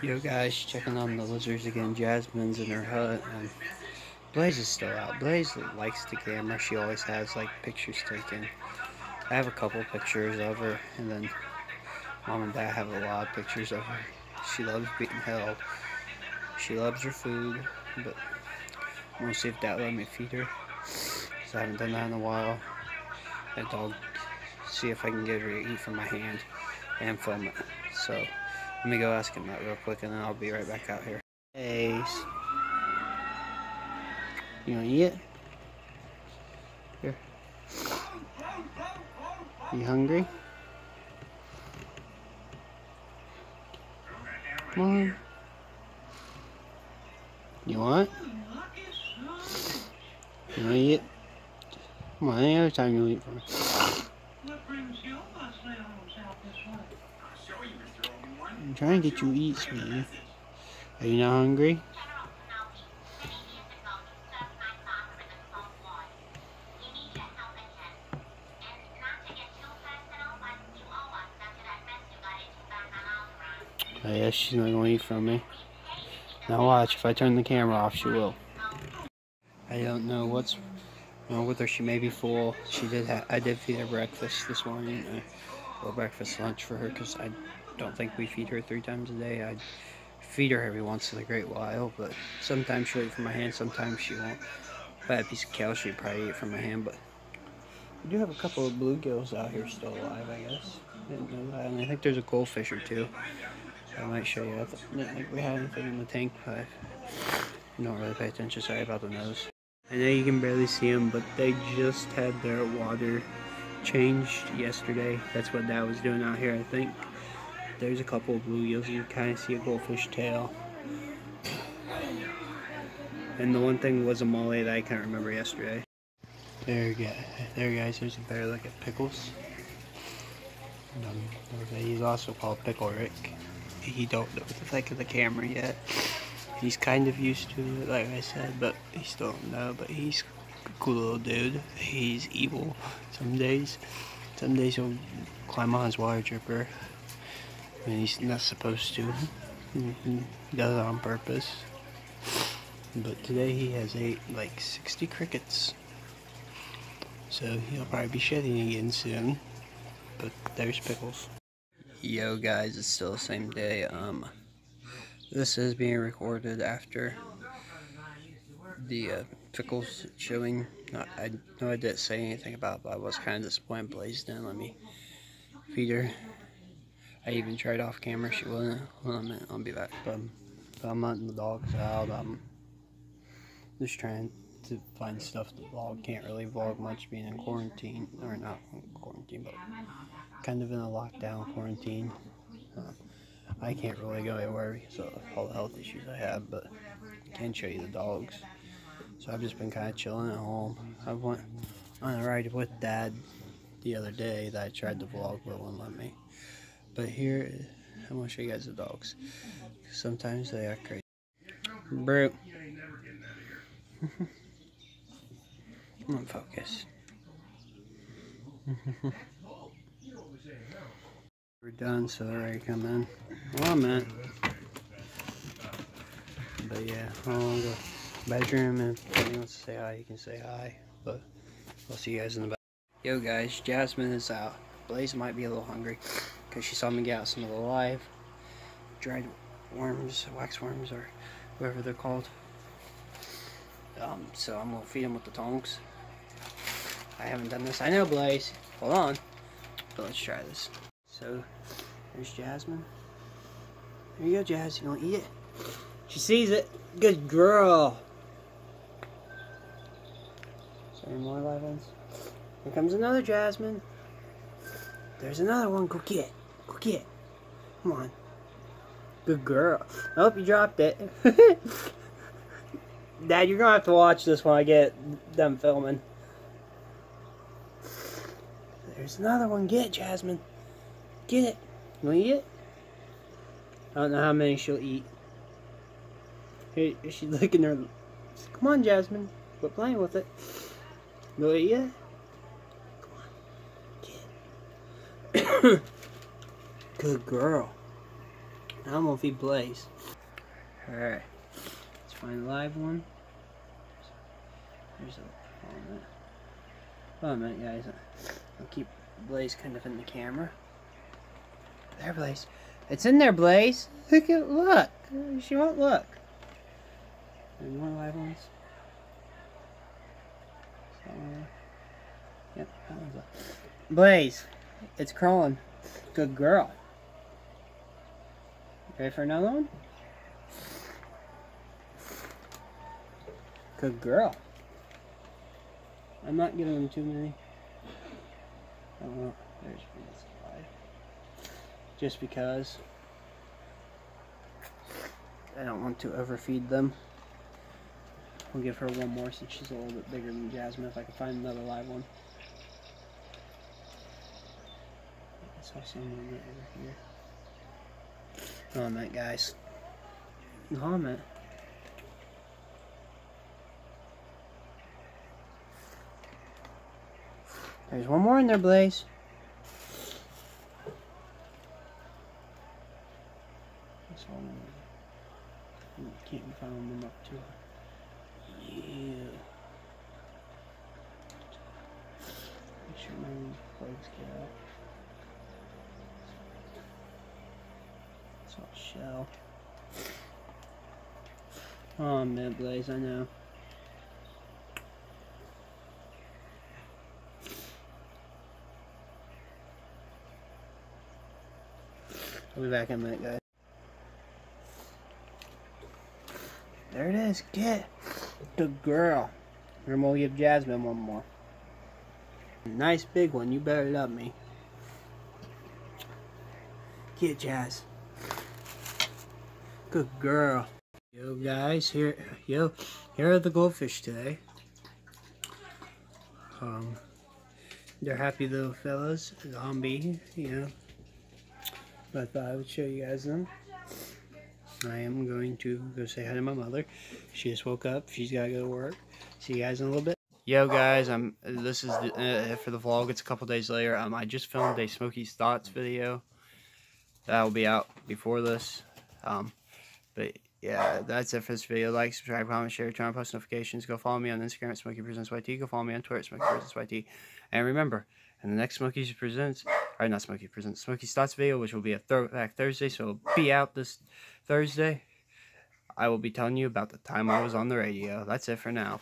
Yo guys, checking on the lizards again. Jasmine's in her hut and Blaze is still out. Blaze likes the camera. She always has like pictures taken. I have a couple pictures of her and then mom and dad have a lot of pictures of her. She loves being held. She loves her food, but I'm gonna see if dad let me feed her. Cause I haven't done that in a while. And I'll see if I can get her to eat from my hand and film it. So let me go ask him that real quick and then I'll be right back out here. Hey. You wanna eat it? Here. You hungry? Come on. You want? You wanna eat? Come on, any other time you'll eat for me. I'm trying to get you to eat, sweetie. Are you not hungry? Oh, yeah, she's not going to eat from me. Now watch, if I turn the camera off, she will. I don't know what's wrong with her. She may be full. She did. Ha I did feed her breakfast this morning. Well, breakfast, lunch for her, because I don't think we feed her three times a day. I feed her every once in a great while, but sometimes she'll eat from my hand, sometimes she won't. If I had a piece of cow, she'd probably eat from my hand, but we do have a couple of bluegills out here still alive, I guess. And I think there's a goldfish or two. I might show you. I didn't think we have anything in the tank, but I don't really pay attention. Sorry about the nose. I know you can barely see them, but they just had their water changed yesterday. That's what Dad was doing out here, I think. There's a couple of blue bluegills. You kind of see a goldfish tail. And the one thing was a molly that I can't remember yesterday. There, guys. There, guys. There's a better look at Pickles. Um, he's also called Pickle Rick he don't know the like of the camera yet. He's kind of used to it, like I said, but he still don't know. But he's cool little dude. He's evil some days. Some days he'll climb on his water dripper. And he's not supposed to. He does it on purpose. But today he has ate like 60 crickets. So he'll probably be shedding again soon. But there's Pickles. Yo guys, it's still the same day. Um, this is being recorded after the uh, pickles showing. I know I didn't say anything about but I was kind of disappointed Blaze didn't let me feed her. I even tried off camera, she wasn't. Well, minute, I'll be back. But, but I'm letting the dogs out. I'm just trying to find stuff to vlog. Can't really vlog much being in quarantine, or not quarantine, but kind of in a lockdown quarantine. Uh, I can't really go anywhere because of all the health issues I have, but I can show you the dogs. So I've just been kind of chilling at home. I went on a ride with Dad the other day that I tried to vlog, but wouldn't let me. But here, I want to show you guys the dogs. Sometimes they act crazy. Brute. Come on, focus. We're done, so they're ready to come in. Well, man. But yeah, I'll go bedroom and if anyone wants to say hi, you can say hi. But I'll see you guys in the back. Yo guys, Jasmine is out. Blaze might be a little hungry because she saw me get out some of the live dried worms, wax worms, or whatever they're called. Um, so I'm gonna feed them with the tongs. I haven't done this. I know, Blaze. Hold on. But let's try this. So, there's Jasmine. There you go, Jazz. You to eat it? She sees it. Good girl. More live ones. Here comes another Jasmine. There's another one. Go get. Go get. Come on. Good girl. I hope you dropped it. Dad, you're going to have to watch this when I get done filming. There's another one. Get it, Jasmine. Get it. You want to eat it? I don't know how many she'll eat. Here, she's licking her. Come on, Jasmine. Quit playing with it. Eat it? Come on. Good girl. I'm gonna feed Blaze. Alright. Let's find a live one. There's a oh, minute. Oh, a minute, guys. I'll keep Blaze kind of in the camera. There, Blaze. It's in there, Blaze. Look at look. She won't look. Any more live ones? Blaze, it's crawling. Good girl. Ready for another one? Good girl. I'm not giving them too many. Oh, there's Just because I don't want to overfeed them. I'll give her one more since she's a little bit bigger than Jasmine if I can find another live one. I saw someone over here. Comment, guys. Comment. There's one more in there, Blaze. That's all Can't find up to Yeah. My bugs get out. It's all shell. Oh man, Blaze, I know. I'll be back in a minute, guys. There it is. Get. the girl. And we'll give Jasmine one more. Nice big one. You better love me. Get Jazz. Good girl. Yo guys, here yo, here are the goldfish today. Um they're happy little fellas. Zombie, you know. But I thought I would show you guys them. I am going to go say hi to my mother. She just woke up. She's got to go to work. See you guys in a little bit. Yo guys, I'm. This is the, uh, for the vlog. It's a couple days later. Um, I just filmed a Smokey's Thoughts video. That will be out before this. Um, but yeah, that's it for this video. Like, subscribe, comment, share, turn on post notifications. Go follow me on Instagram at Smokey Presents YT. Go follow me on Twitter at Smokey Presents YT. And remember, in the next Smokey's Presents, or not Smokey Presents, Smokey's Thoughts video, which will be a throwback Thursday, so it'll be out this Thursday. I will be telling you about the time I was on the radio. That's it for now.